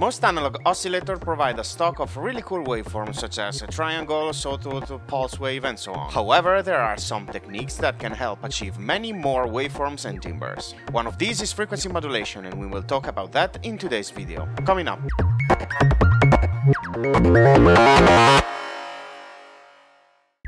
Most analog oscillators provide a stock of really cool waveforms such as a triangle, sawtooth, pulse wave and so on. However, there are some techniques that can help achieve many more waveforms and timbres. One of these is frequency modulation and we will talk about that in today's video. Coming up.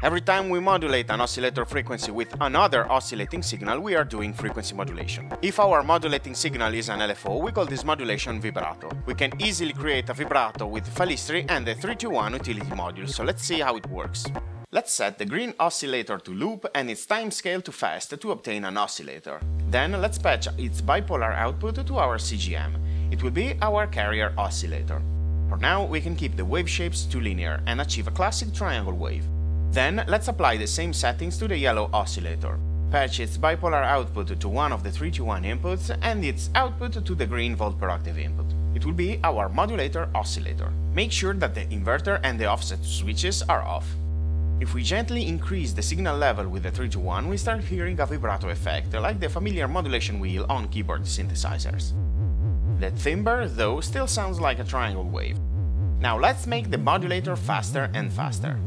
Every time we modulate an oscillator frequency with another oscillating signal, we are doing frequency modulation. If our modulating signal is an LFO, we call this modulation vibrato. We can easily create a vibrato with Falistri and the 321 utility module, so let's see how it works. Let's set the green oscillator to loop and its time scale to fast to obtain an oscillator. Then let's patch its bipolar output to our CGM. It will be our carrier oscillator. For now, we can keep the wave shapes to linear and achieve a classic triangle wave. Then let's apply the same settings to the yellow oscillator. Patch its bipolar output to one of the 321 inputs and its output to the green volt per octave input. It will be our modulator oscillator. Make sure that the inverter and the offset switches are off. If we gently increase the signal level with the 321, we start hearing a vibrato effect, like the familiar modulation wheel on keyboard synthesizers. The timbre, though, still sounds like a triangle wave. Now let's make the modulator faster and faster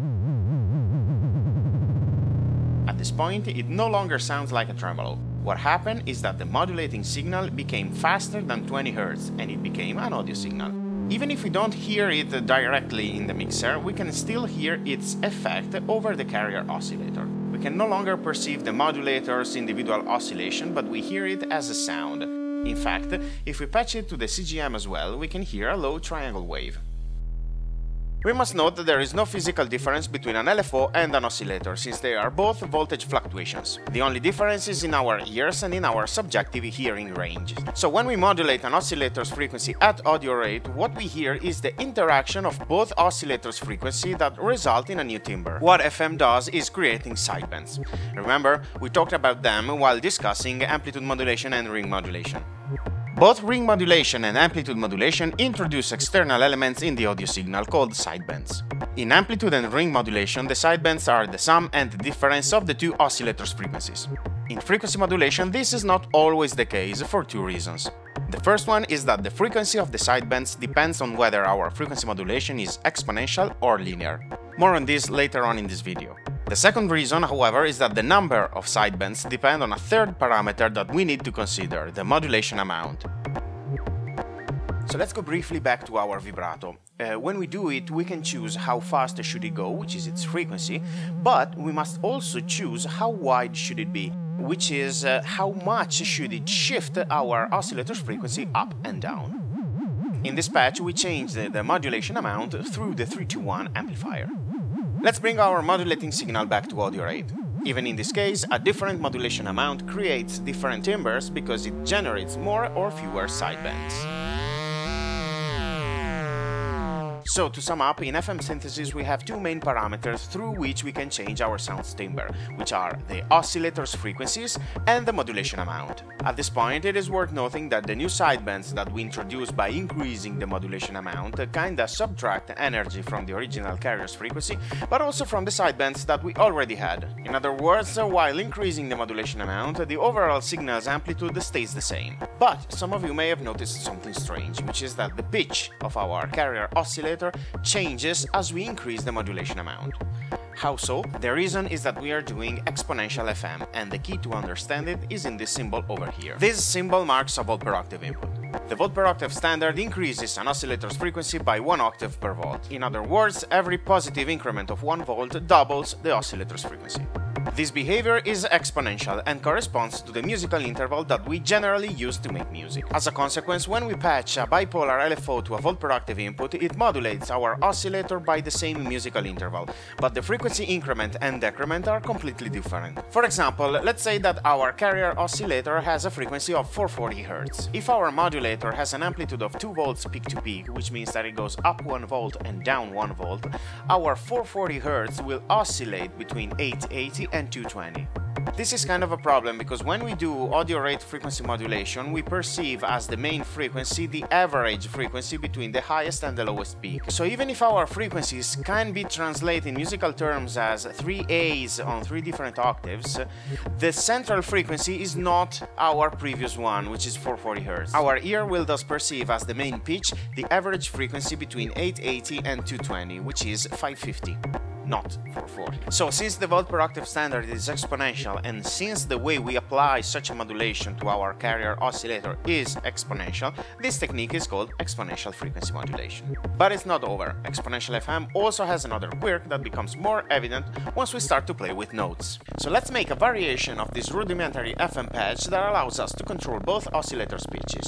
this point, it no longer sounds like a tremolo. What happened is that the modulating signal became faster than 20 Hz and it became an audio signal. Even if we don't hear it directly in the mixer, we can still hear its effect over the carrier oscillator. We can no longer perceive the modulator's individual oscillation, but we hear it as a sound. In fact, if we patch it to the CGM as well, we can hear a low triangle wave. We must note that there is no physical difference between an LFO and an oscillator, since they are both voltage fluctuations. The only difference is in our ears and in our subjective hearing range. So when we modulate an oscillator's frequency at audio rate, what we hear is the interaction of both oscillators' frequency that result in a new timbre. What FM does is creating sidebands. Remember, we talked about them while discussing amplitude modulation and ring modulation. Both ring modulation and amplitude modulation introduce external elements in the audio signal called sidebands. In amplitude and ring modulation, the sidebands are the sum and the difference of the two oscillators' frequencies. In frequency modulation, this is not always the case for two reasons. The first one is that the frequency of the sidebands depends on whether our frequency modulation is exponential or linear. More on this later on in this video. The second reason, however, is that the number of sidebands depend on a third parameter that we need to consider, the modulation amount. So let's go briefly back to our vibrato. Uh, when we do it, we can choose how fast should it go, which is its frequency, but we must also choose how wide should it be, which is uh, how much should it shift our oscillator's frequency up and down. In this patch, we change the, the modulation amount through the 321 amplifier. Let's bring our modulating signal back to audio rate. Even in this case, a different modulation amount creates different timbres because it generates more or fewer sidebands. So to sum up, in FM synthesis we have two main parameters through which we can change our sound's timbre, which are the oscillator's frequencies and the modulation amount. At this point, it is worth noting that the new sidebands that we introduce by increasing the modulation amount kinda subtract energy from the original carrier's frequency, but also from the sidebands that we already had. In other words, while increasing the modulation amount, the overall signal's amplitude stays the same. But some of you may have noticed something strange, which is that the pitch of our carrier oscillator changes as we increase the modulation amount. How so? The reason is that we are doing exponential FM, and the key to understand it is in this symbol over here. This symbol marks a volt per octave input. The volt per octave standard increases an oscillator's frequency by 1 octave per volt. In other words, every positive increment of 1 volt doubles the oscillator's frequency. This behavior is exponential and corresponds to the musical interval that we generally use to make music. As a consequence, when we patch a bipolar LFO to a volt per input, it modulates our oscillator by the same musical interval, but the frequency increment and decrement are completely different. For example, let's say that our carrier oscillator has a frequency of 440 Hz. If our modulator has an amplitude of 2 volts peak to peak, which means that it goes up 1 volt and down 1 volt, our 440 Hz will oscillate between 880 and 220. This is kind of a problem because when we do audio rate frequency modulation, we perceive as the main frequency the average frequency between the highest and the lowest peak. So even if our frequencies can be translated in musical terms as three A's on three different octaves, the central frequency is not our previous one, which is 440 Hz. Our ear will thus perceive as the main pitch the average frequency between 880 and 220, which is 550 not 440. So since the volt per octave standard is exponential and since the way we apply such a modulation to our carrier oscillator is exponential, this technique is called exponential frequency modulation. But it's not over. Exponential FM also has another quirk that becomes more evident once we start to play with notes. So let's make a variation of this rudimentary FM patch that allows us to control both oscillators pitches.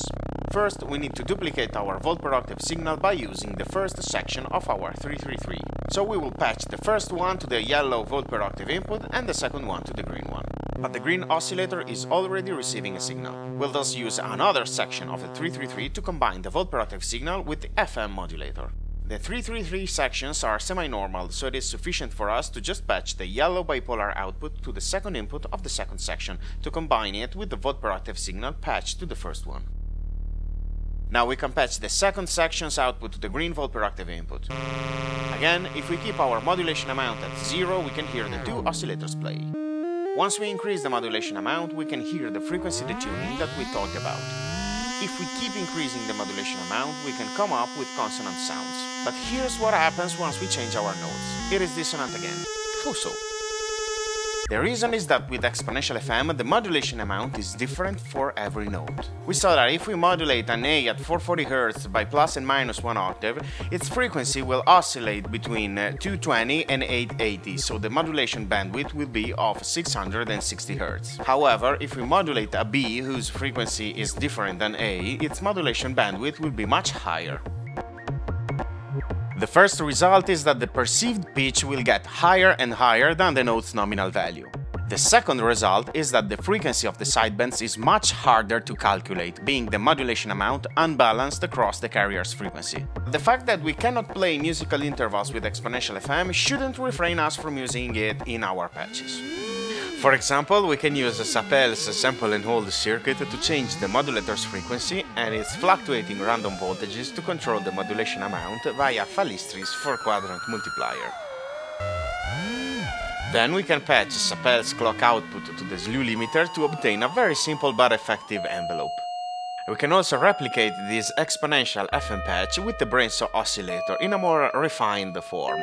First, we need to duplicate our volt per octave signal by using the first section of our 333. So we will patch the first one to the yellow volt per octave input and the second one to the green one. But the green oscillator is already receiving a signal. We'll thus use another section of the 333 to combine the volt per octave signal with the FM modulator. The 333 sections are semi-normal, so it is sufficient for us to just patch the yellow bipolar output to the second input of the second section to combine it with the volt per octave signal patched to the first one. Now we can patch the second section's output to the green volt per octave input. Again, if we keep our modulation amount at zero, we can hear the two oscillators play. Once we increase the modulation amount, we can hear the frequency detuning that we talked about. If we keep increasing the modulation amount, we can come up with consonant sounds. But here's what happens once we change our notes. It is dissonant again. How so? The reason is that with exponential FM, the modulation amount is different for every note. We saw that if we modulate an A at 440 Hz by plus and minus 1 octave, its frequency will oscillate between uh, 220 and 880, so the modulation bandwidth will be of 660 Hz. However, if we modulate a B whose frequency is different than A, its modulation bandwidth will be much higher. The first result is that the perceived pitch will get higher and higher than the note's nominal value. The second result is that the frequency of the sidebands is much harder to calculate, being the modulation amount unbalanced across the carrier's frequency. The fact that we cannot play musical intervals with exponential FM shouldn't refrain us from using it in our patches. For example, we can use a Sapel's sample and hold circuit to change the modulator's frequency and its fluctuating random voltages to control the modulation amount via Falistri's 4-quadrant multiplier. Then we can patch Sapel's clock output to the slew limiter to obtain a very simple but effective envelope. We can also replicate this exponential FM patch with the Brenso oscillator in a more refined form.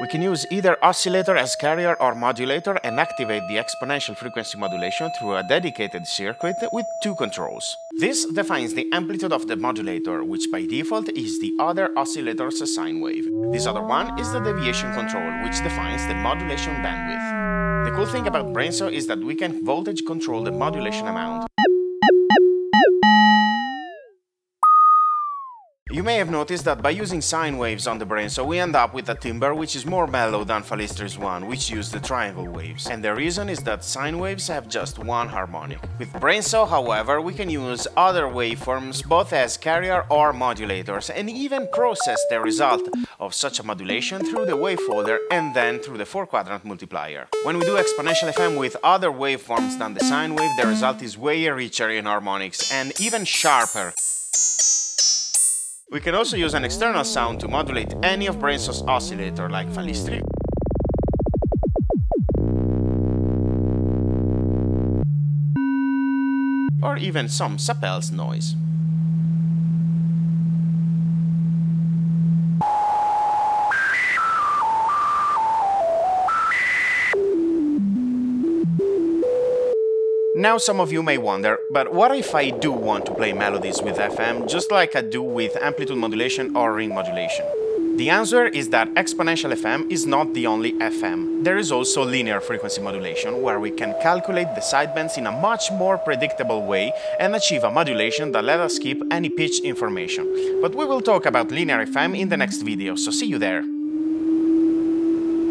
We can use either oscillator as carrier or modulator and activate the exponential frequency modulation through a dedicated circuit with two controls. This defines the amplitude of the modulator, which by default is the other oscillator's sine wave. This other one is the deviation control, which defines the modulation bandwidth. The cool thing about Brenso is that we can voltage control the modulation amount. You may have noticed that by using sine waves on the Brenso we end up with a timbre which is more mellow than Falistri's one, which used the triangle waves. And the reason is that sine waves have just one harmonic. With Brenso, however, we can use other waveforms both as carrier or modulators and even process the result of such a modulation through the wave folder and then through the 4-quadrant multiplier. When we do exponential FM with other waveforms than the sine wave, the result is way richer in harmonics and even sharper. We can also use an external sound to modulate any of Brenso's oscillator like Falistri. Or even some Sapel's noise. Now some of you may wonder, but what if I do want to play melodies with FM just like I do with amplitude modulation or ring modulation? The answer is that exponential FM is not the only FM. There is also linear frequency modulation, where we can calculate the sidebands in a much more predictable way and achieve a modulation that let us keep any pitch information. But we will talk about linear FM in the next video, so see you there!